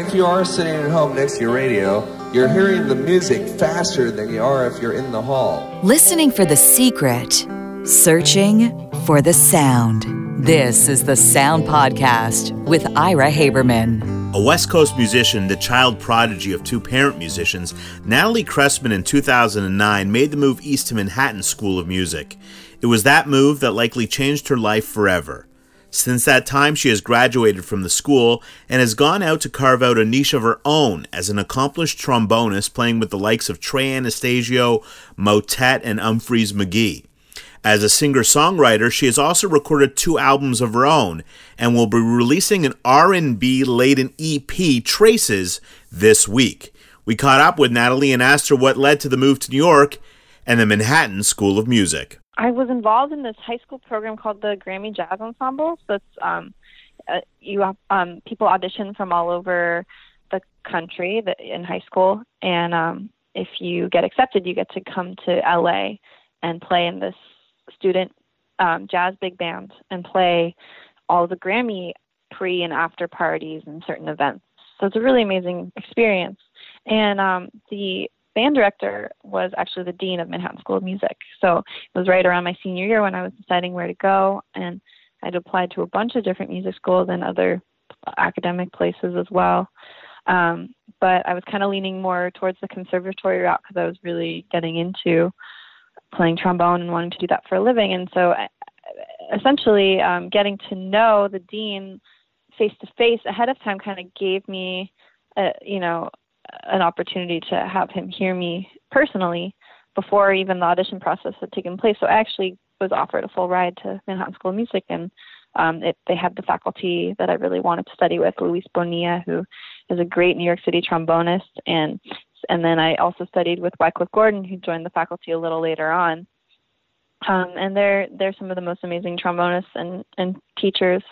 If you are sitting at home next to your radio, you're hearing the music faster than you are if you're in the hall. Listening for the secret, searching for the sound. This is the Sound Podcast with Ira Haberman. A West Coast musician, the child prodigy of two parent musicians, Natalie Cressman in 2009 made the move east to Manhattan School of Music. It was that move that likely changed her life forever. Since that time, she has graduated from the school and has gone out to carve out a niche of her own as an accomplished trombonist playing with the likes of Trey Anastasio, Motet, and Umphrey's McGee. As a singer-songwriter, she has also recorded two albums of her own and will be releasing an R&B laden EP, Traces, this week. We caught up with Natalie and asked her what led to the move to New York and the Manhattan School of Music. I was involved in this high school program called the Grammy Jazz Ensemble. So it's um, uh, you um, people audition from all over the country that, in high school, and um, if you get accepted, you get to come to LA and play in this student um, jazz big band and play all the Grammy pre and after parties and certain events. So it's a really amazing experience. And um, the band director was actually the dean of Manhattan School of Music. So it was right around my senior year when I was deciding where to go, and I'd applied to a bunch of different music schools and other academic places as well. Um, but I was kind of leaning more towards the conservatory route because I was really getting into playing trombone and wanting to do that for a living. And so, essentially, um, getting to know the dean face to face ahead of time kind of gave me, a, you know, an opportunity to have him hear me personally before even the audition process had taken place. So I actually was offered a full ride to Manhattan School of Music, and um, it, they had the faculty that I really wanted to study with, Luis Bonilla, who is a great New York City trombonist, and and then I also studied with Wycliffe Gordon, who joined the faculty a little later on. Um, and they're they're some of the most amazing trombonists and, and teachers.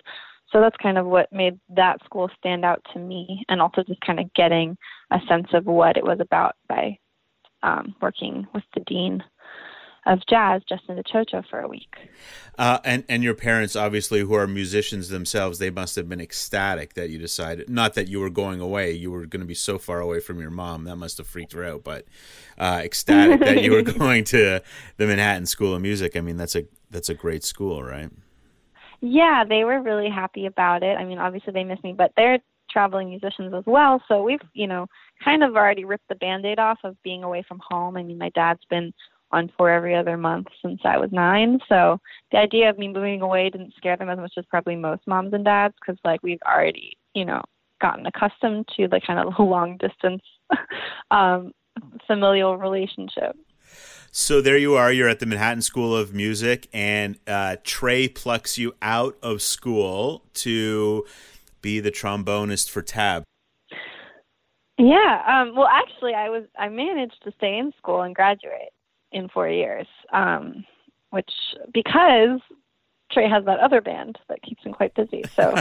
So that's kind of what made that school stand out to me, and also just kind of getting a sense of what it was about by um, working with the dean of jazz, Justin DiCioccio, for a week. Uh, and and your parents, obviously, who are musicians themselves, they must have been ecstatic that you decided. Not that you were going away; you were going to be so far away from your mom that must have freaked her out. But uh, ecstatic that you were going to the Manhattan School of Music. I mean, that's a that's a great school, right? Yeah, they were really happy about it. I mean, obviously they miss me, but they're traveling musicians as well. So we've, you know, kind of already ripped the band-aid off of being away from home. I mean, my dad's been on tour every other month since I was nine. So the idea of me moving away didn't scare them as much as probably most moms and dads because like we've already, you know, gotten accustomed to the kind of long distance um, familial relationship. So there you are. You're at the Manhattan School of Music, and uh, Trey plucks you out of school to be the trombonist for TAB. Yeah. Um, well, actually, I was I managed to stay in school and graduate in four years, um, which because Trey has that other band that keeps him quite busy. So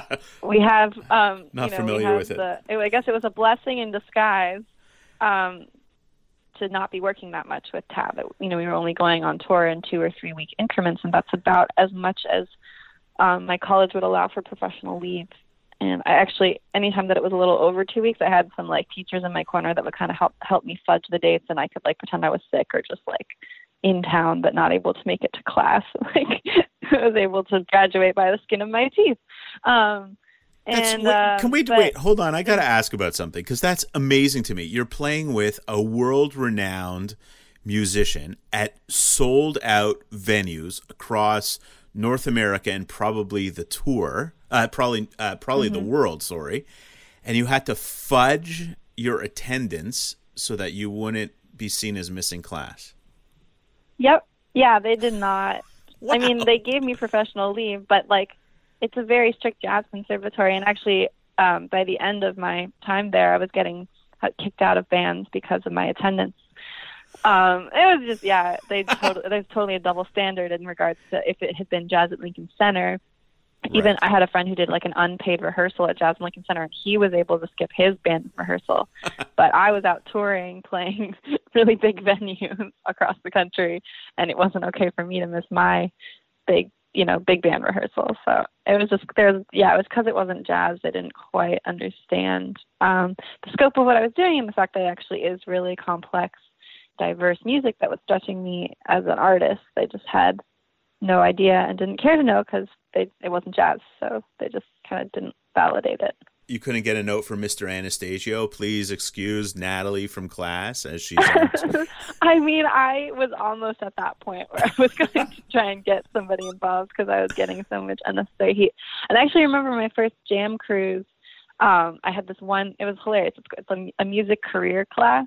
we have um, not you know, familiar with it. The, I guess it was a blessing in disguise um, to not be working that much with TAB. You know, we were only going on tour in two or three week increments, and that's about as much as um, my college would allow for professional leave and I actually, anytime that it was a little over two weeks, I had some like teachers in my corner that would kind of help help me fudge the dates, and I could like pretend I was sick or just like in town but not able to make it to class. Like I was able to graduate by the skin of my teeth. Um, and uh, can we but, wait? Hold on, I got to ask about something because that's amazing to me. You're playing with a world-renowned musician at sold-out venues across North America and probably the tour uh, probably uh, probably mm-hmm. the world. Sorry, and you had to fudge your attendance so that you wouldn't be seen as missing class. Yep. Yeah, they did not. Wow. I mean, they gave me professional leave, but like, it's a very strict jazz conservatory, and actually, um, by the end of my time there, I was getting kicked out of bands because of my attendance. Um, it was just yeah, they totally, there's totally a double standard in regards to if it had been jazz at Lincoln Center, Right. Even I had a friend who did like an unpaid rehearsal at Jazz Lincoln Center, and he was able to skip his band rehearsal. but I was out touring, playing really big venues across the country, and it wasn't okay for me to miss my big you know big band rehearsal. So it was just there's yeah it was because it wasn't jazz. I didn't quite understand um, the scope of what I was doing and the fact that it actually is really complex, diverse music that was stretching me as an artist. They just had no idea and didn't care to know because it wasn't jazz. So they just kind of didn't validate it you couldn't get a note from Mr. Anastasio. Please excuse Natalie from class as she's. I mean, I was almost at that point where I was going to try and get somebody involved because I was getting so much unnecessary heat. And I actually remember my first jam cruise. Um, I had this one. It was hilarious. It's, it's a, a music career class.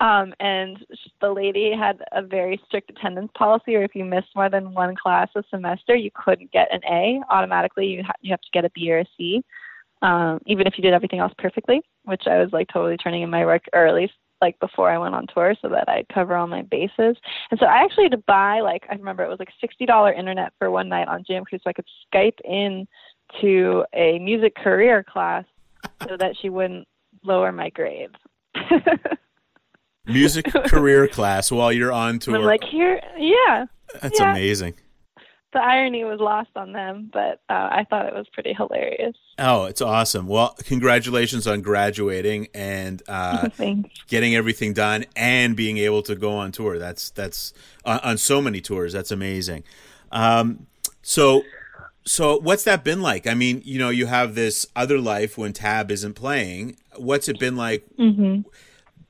Um, and the lady had a very strict attendance policy, or if you missed more than one class a semester, you couldn't get an A automatically. You ha- you have to get a B or a C um, even if you did everything else perfectly, which I was like totally turning in my work, or at least like before I went on tour, so that I'd cover all my bases. And so I actually had to buy like I remember it was like sixty dollar internet for one night on Jam Cruise, so I could Skype in to a music career class so that she wouldn't lower my grades. music career class while you're on tour. I'm like here, yeah. That's yeah. amazing the irony was lost on them, but uh, I thought it was pretty hilarious. Oh, it's awesome! Well, congratulations on graduating and uh, getting everything done, and being able to go on tour. That's that's on, on so many tours. That's amazing. Um, so, so what's that been like? I mean, you know, you have this other life when TAB isn't playing. What's it been like? Mm-hmm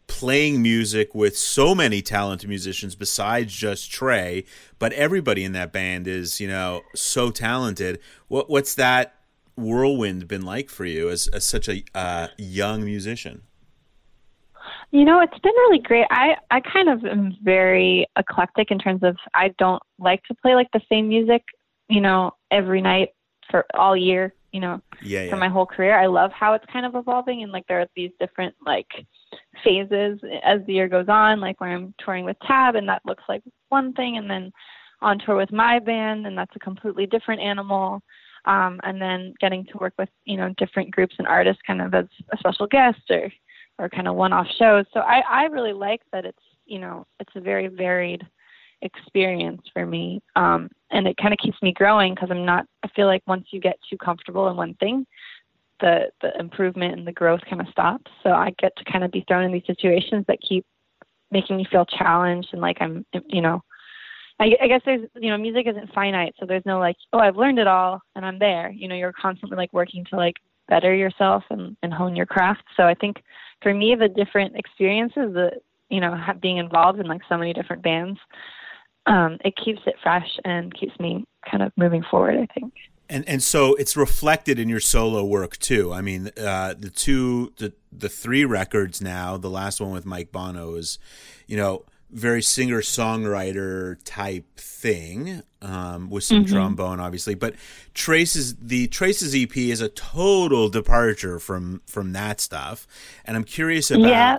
playing music with so many talented musicians besides just Trey, but everybody in that band is, you know, so talented. What what's that whirlwind been like for you as, as such a uh, young musician? You know, it's been really great. I I kind of am very eclectic in terms of I don't like to play like the same music, you know, every night for all year, you know, yeah, yeah. for my whole career. I love how it's kind of evolving and like there are these different like phases as the year goes on, like where I'm touring with TAB and that looks like one thing, and then on tour with my band and that's a completely different animal. Um, and then getting to work with you know different groups and artists kind of as a special guest or or kind of one-off shows. So I I really like that it's you know it's a very varied experience for me um, and it kind of keeps me growing because i'm not i feel like once you get too comfortable in one thing the the improvement and the growth kind of stops. So I get to kind of be thrown in these situations that keep making me feel challenged and like I'm, you know, I, I guess there's, you know, music isn't finite, so there's no like, oh, I've learned it all and I'm there. You know, you're constantly like working to like better yourself and, and hone your craft. So I think for me, the different experiences that, you know, being involved in like so many different bands, um, it keeps it fresh and keeps me kind of moving forward. I think and and so it's reflected in your solo work too. I mean, uh, the two, the the three records now. The last one with Mike Bono is, you know, very singer songwriter type thing um, with some mm-hmm. trombone, obviously. But Traces the Traces EP is a total departure from from that stuff, and I'm curious about. Yeah.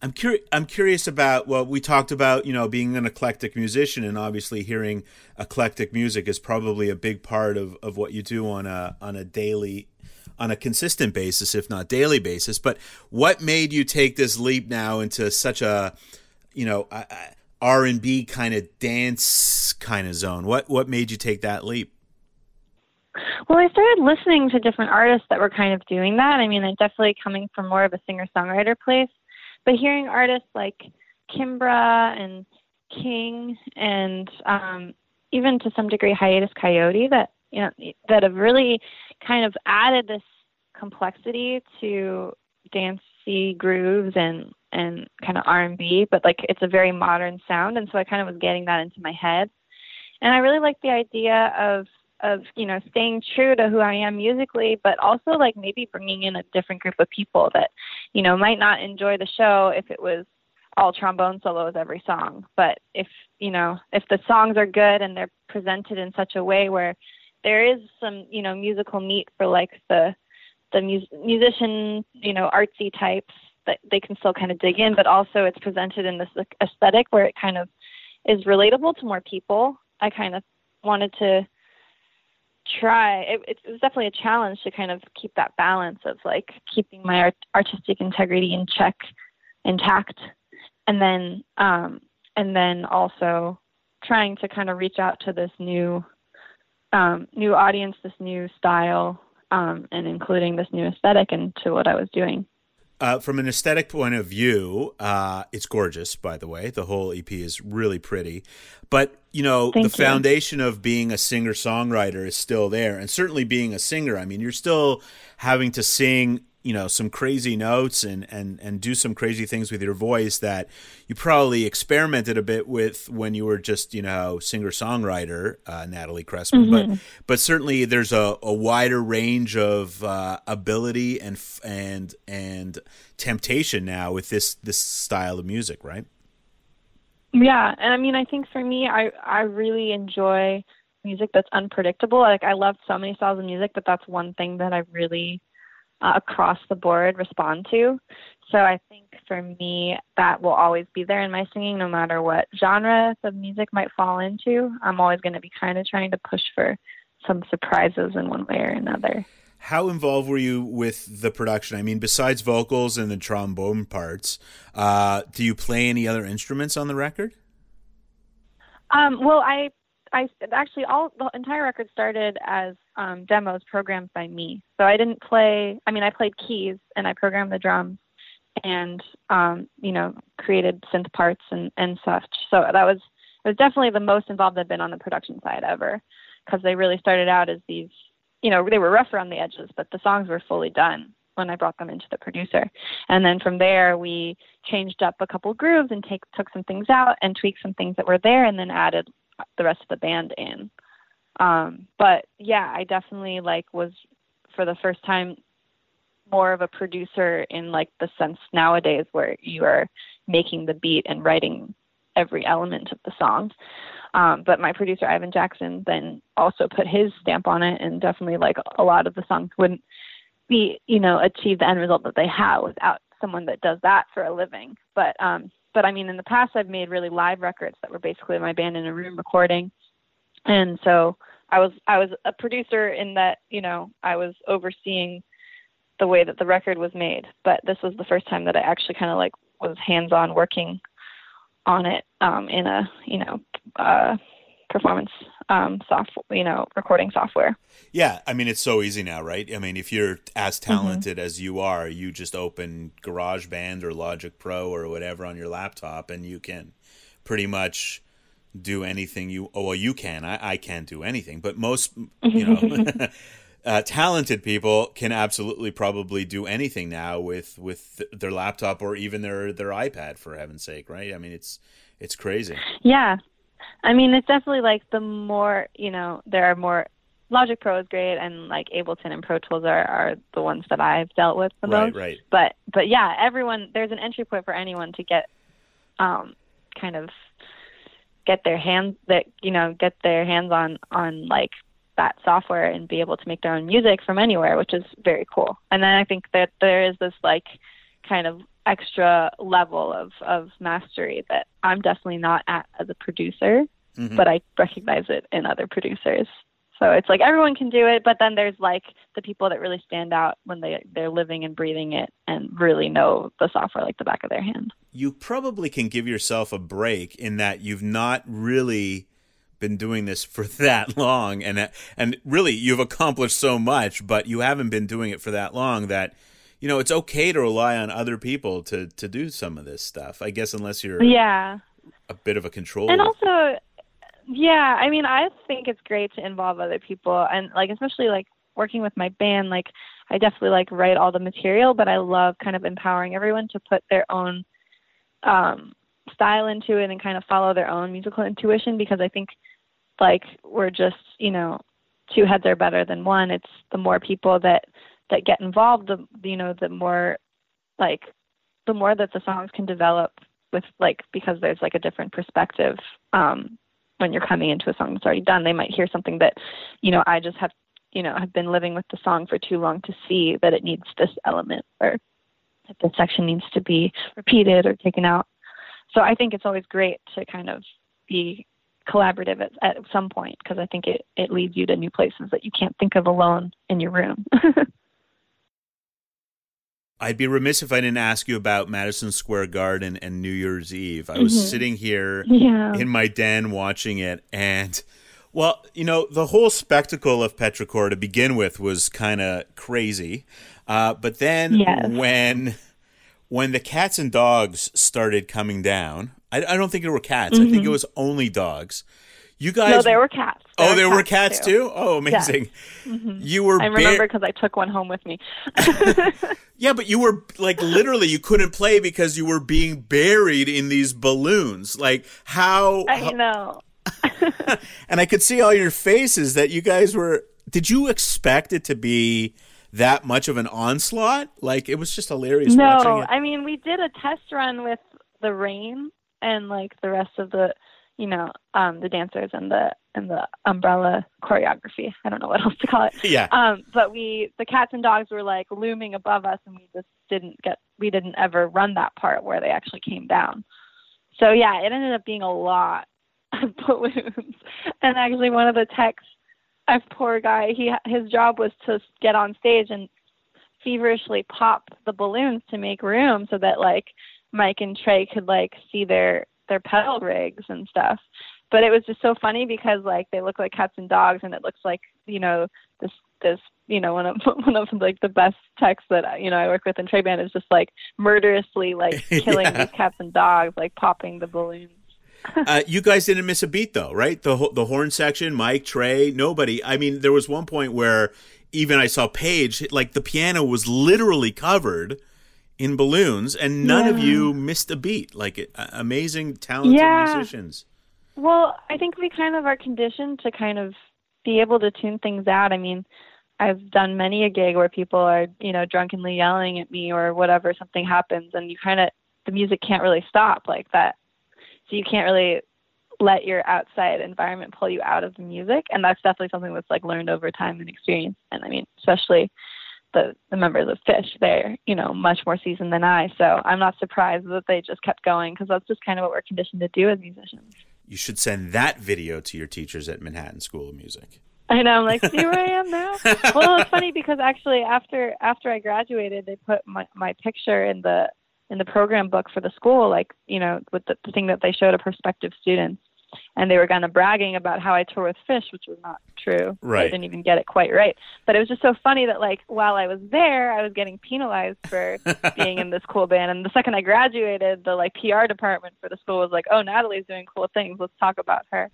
I'm curious. I'm curious about. Well, we talked about you know being an eclectic musician, and obviously hearing eclectic music is probably a big part of, of what you do on a on a daily, on a consistent basis, if not daily basis. But what made you take this leap now into such a, you know, R and B kind of dance kind of zone? What what made you take that leap? Well, I started listening to different artists that were kind of doing that. I mean, I'm definitely coming from more of a singer songwriter place but hearing artists like Kimbra and King and um, even to some degree Hiatus Kaiyote that you know that have really kind of added this complexity to dancey grooves and and kind of R&B, but like it's a very modern sound, and so I kind of was getting that into my head, and I really like the idea of of you know staying true to who I am musically, but also like maybe bringing in a different group of people that you know might not enjoy the show if it was all trombone solos every song. But if you know if the songs are good and they're presented in such a way where there is some you know musical meat for like the the mu- musician you know artsy types that they can still kind of dig in, but also it's presented in this aesthetic where it kind of is relatable to more people. I kind of wanted to try it, it was definitely a challenge to kind of keep that balance of like keeping my art, artistic integrity in check intact and then um and then also trying to kind of reach out to this new um, new audience, this new style, um, and including this new aesthetic into what I was doing. Uh, from an aesthetic point of view, uh, it's gorgeous. By the way, the whole EP is really pretty. But you know, Thank the you. foundation of being a singer songwriter is still there, and certainly being a singer. I mean, you're still having to sing, you know, some crazy notes and and and do some crazy things with your voice that you probably experimented a bit with when you were just, you know, singer songwriter, uh, Natalie Cressman. Mm-hmm. But but certainly there's a, a wider range of uh, ability and and and temptation now with this this style of music, right? Yeah, and I mean, I think for me, I I really enjoy music that's unpredictable. Like I love so many styles of music, but that's one thing that I really uh, across the board respond to. So I think for me, that will always be there in my singing, no matter what genre the music might fall into. I'm always going to be kind of trying to push for some surprises in one way or another. How involved were you with the production? I mean, besides vocals and the trombone parts, uh, do you play any other instruments on the record? Um, well, I, I actually all the entire record started as um, demos programmed by me. So I didn't play. I mean, I played keys and I programmed the drums, and um, you know, created synth parts and and such. So that was it was definitely the most involved I've been on the production side ever, because they really started out as these. You know, they were rough around the edges, but the songs were fully done when I brought them into the producer. And then from there, we changed up a couple grooves and take, took some things out and tweaked some things that were there and then added the rest of the band in. Um, but yeah, I definitely like was for the first time more of a producer in like the sense nowadays where you are making the beat and writing every element of the song. Um, but my producer Ivan Jackson then also put his stamp on it, and definitely like a lot of the songs wouldn't be, you know, achieve the end result that they have without someone that does that for a living. But um, but I mean, in the past, I've made really live records that were basically my band in a room recording, and so I was I was a producer in that you know I was overseeing the way that the record was made. But this was the first time that I actually kind of like was hands on working on it um, in a you know uh, performance um, software, you know, recording software. Yeah, I mean it's so easy now, right? I mean, if you're as talented as you are, you just open GarageBand or Logic Pro or whatever on your laptop, and you can pretty much do anything you. Oh, well, you can. I, I can't do anything, but most, you know. Uh, talented people can absolutely probably do anything now with with their laptop or even their their iPad for heaven's sake, right? I mean, it's it's crazy. Yeah. I mean, it's definitely like the more, you know, there are more Logic Pro is great and like Ableton and Pro Tools are, are the ones that I've dealt with the Right, most. right. But but yeah, everyone there's an entry point for anyone to get um kind of get their hands that you know, get their hands on on like that software and be able to make their own music from anywhere, which is very cool. And then I think that there is this like kind of extra level of of mastery that I'm definitely not at as a producer, Mhm. but I recognize it in other producers. So it's like everyone can do it, but then there's like the people that really stand out when they they're living and breathing it and really know the software like the back of their hand. you probably can give yourself a break in that you've not really been doing this for that long and and really you've accomplished so much but you haven't been doing it for that long that you know it's okay to rely on other people to to do some of this stuff i guess unless you're Yeah. a bit of a control And also, yeah, I mean, I think it's great to involve other people, and like especially like working with my band. Like, I definitely like write all the material, but I love kind of empowering everyone to put their own um, style into it and kind of follow their own musical intuition because I think like we're just you know two heads are better than one. It's the more people that that get involved, the you know the more like the more that the songs can develop with like because there's like a different perspective um when you're coming into a song that's already done they might hear something that you know i just have you know have been living with the song for too long to see that it needs this element or that this section needs to be repeated or taken out. So i think it's always great to kind of be collaborative at, at some point because i think it it leads you to new places that you can't think of alone in your room I'd be remiss if I didn't ask you about Madison Square Garden and New Year's Eve. I was Mhm. sitting here yeah in my den watching it, and Well, you know, the whole spectacle of Petrichor to begin with was kind of crazy. Uh, but then Yes. when when the cats and dogs started coming down, I, I don't think there were cats. I think it was only dogs. You guys Mm-hmm. No, there were cats. Oh, there were cats too? Oh, amazing. You were I remember because I took one home with me. Yeah, but you were like literally you couldn't play because you were being buried in these balloons. Like how, I know. and I could see all your faces that you guys were did you expect it to be that much of an onslaught? Like it was just hilarious watching No. I mean we did a test run with the rain and like the rest of the, you know, um, the dancers and the and the umbrella choreography. I don't know what else to call it. yeah. Um, but we, the cats and dogs were like looming above us, and we just didn't get, we didn't ever run that part where they actually came down. So yeah, it ended up being a lot of balloons. And actually, one of the techs, a poor guy, he his job was to get on stage and feverishly pop the balloons to make room so that like Mike and Trey could like see their their pedal rigs and stuff. But it was just so funny because like they look like cats and dogs, and it looks like you know this this you know one of one of like the best techs that you know I work with in Trey Band is just like murderously like killing Yeah. these cats and dogs, like popping the balloons. uh, you guys didn't miss a beat though, right? The the horn section, Mike, Trey, nobody. I mean, there was one point where even I saw Page, like the piano was literally covered in balloons, and none of you missed a beat. Like uh, amazing, talented Yeah. musicians. Well, I think we kind of are conditioned to kind of be able to tune things out. I mean, I've done many a gig where people are, you know, drunkenly yelling at me or whatever, something happens, and you kind of, the music can't really stop like that. So you can't really let your outside environment pull you out of the music. And that's definitely something that's like learned over time and experience. And I mean, especially the, the members of Phish, they're, you know, much more seasoned than I. So I'm not surprised that they just kept going because that's just kind of what we're conditioned to do as musicians. You should send that video to your teachers at Manhattan School of Music. I know. I'm like, see where I am now. well, it's funny because actually, after after I graduated, they put my my picture in the in the program book for the school, like you know, with the, the thing that they showed to prospective students, and they were kind of bragging about how I tour with Phish, which was not true. Right. I didn't even get it quite right. But it was just so funny that like while I was there, I was getting penalized for being in this cool band, and the second I graduated, the like PR department for the school was like, oh, Natalie's doing cool things. Let's talk about her.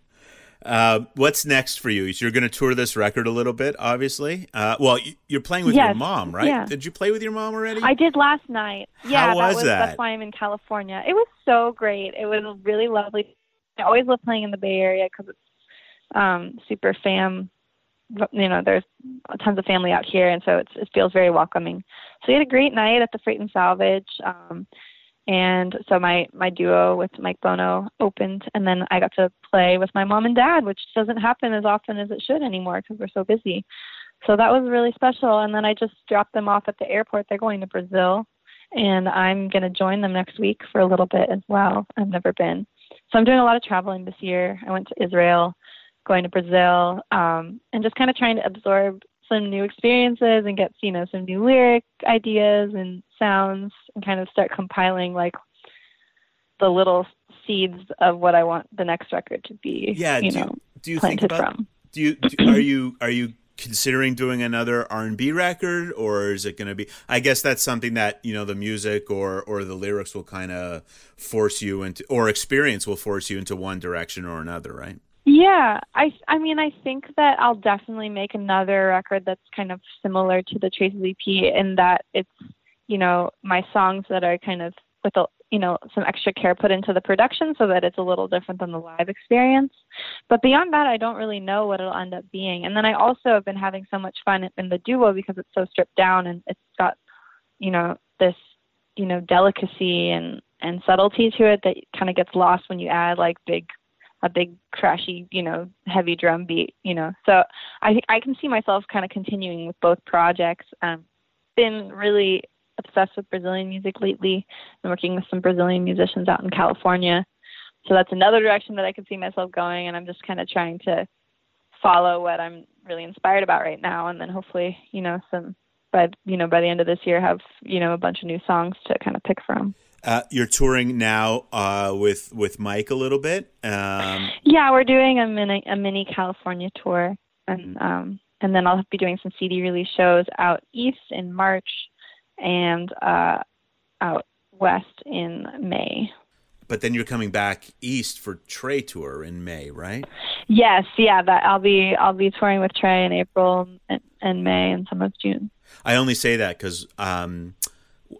Uh, what's next for you? You're going to tour this record a little bit, obviously. Uh, well, you- you're playing with your mom, right? Yeah. Did you play with your mom already? I did last night. Yeah, How was that was that? that's why I'm in California. It was so great. It was really lovely. I always love playing in the Bay Area because it's um, super fam. You know, there's tons of family out here, and so it's, it feels very welcoming. So we had a great night at the Freight and Salvage, um, and so my my duo with Mike Bono opened, and then I got to play with my mom and dad, which doesn't happen as often as it should anymore because we're so busy. So that was really special. And then I just dropped them off at the airport. They're going to Brazil, and I'm going to join them next week for a little bit as well. I've never been. So I'm doing a lot of traveling this year. I went to Israel, going to Brazil, um, and just kind of trying to absorb some new experiences and get, you know, some new lyric ideas and sounds and kind of start compiling like the little seeds of what I want the next record to be. yeah. you do, know, do you think about? from. Do you do, are you are you considering doing another R and B record, or is it going to be? I guess that's something that you know the music or or the lyrics will kind of force you into, or experience will force you into one direction or another, right? Yeah, I I mean I think that I'll definitely make another record that's kind of similar to the Traces EP in that it's you know my songs that are kind of with a you know some extra care put into the production so that it's a little different than the live experience. But beyond that, I don't really know what it'll end up being. And then I also have been having so much fun in the duo because it's so stripped down and it's got you know this you know delicacy and and subtlety to it that kind of gets lost when you add like big a big crashy, you know, heavy drum beat, you know. So I think I can see myself kind of continuing with both projects. Um, been really obsessed with Brazilian music lately. and working with some Brazilian musicians out in California. So that's another direction that I could see myself going, and I'm just kind of trying to follow what I'm really inspired about right now, and then hopefully, you know, some by you know by the end of this year have you know a bunch of new songs to kind of pick from. Uh, you're touring now uh, with with Mike a little bit. Um, yeah, we're doing a mini a mini California tour, and um, and then I'll be doing some CD release shows out east in March, and uh, out west in May. But then you're coming back east for Trey tour in May, right? Yes, yeah. That I'll be I'll be touring with Trey in April and, and May and some of June. I only say that because um,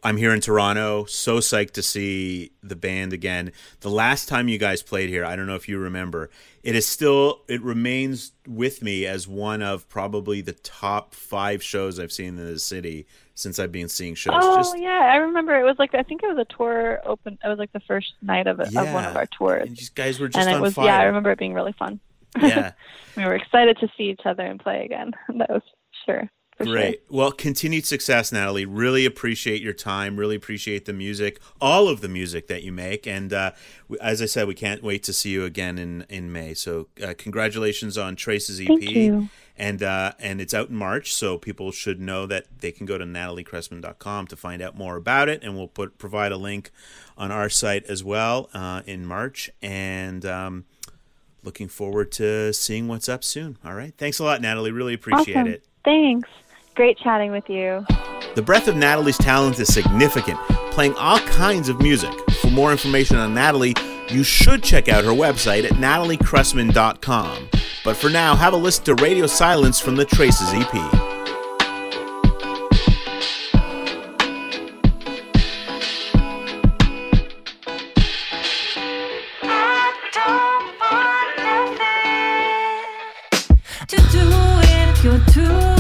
I'm here in Toronto. So psyched to see the band again. The last time you guys played here, I don't know if you remember. It is still it remains with me as one of probably the top five shows I've seen in the city since I've been seeing shows. Oh Just, yeah, I remember. It was like I think it was a tour open. It was like the first night of, a, of one of our tours. And guys were just and it was fire. yeah. I remember it being really fun. Yeah. we were excited to see each other and play again. That was sure. Great. Well, continued success, Natalie. Really appreciate your time. Really appreciate the music, all of the music that you make. And uh, as I said, we can't wait to see you again in in May. So, uh, congratulations on Trace's EP. Thank you. And uh, and it's out in March, so people should know that they can go to nataliecressman.com to find out more about it. And we'll put provide a link on our site as well uh, in March. And um, looking forward to seeing what's up soon. All right. Thanks a lot, Natalie. Really appreciate awesome. it. Thanks. Great chatting with you. The breadth of Natalie's talent is significant, playing all kinds of music. For more information on Natalie, you should check out her website at nataliecressman.com. But for now, have a listen to Radio Silence from the Traces EP. to do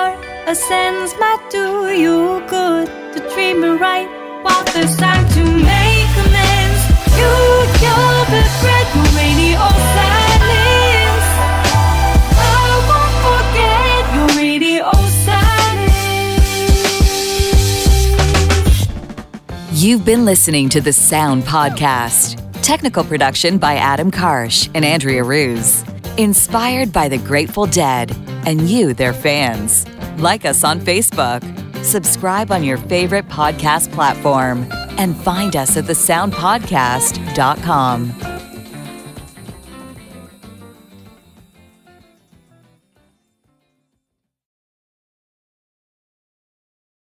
star ascends, my do you good to treat me right. While there's time to make amends, you, your regret, your radio silence. I won't forget your radio silence. You've been listening to the Sound Podcast. Technical production by Adam Karsh and Andrea Ruse. Inspired by the Grateful Dead and you, their fans. Like us on Facebook. Subscribe on your favorite podcast platform. And find us at thesoundpodcast.com.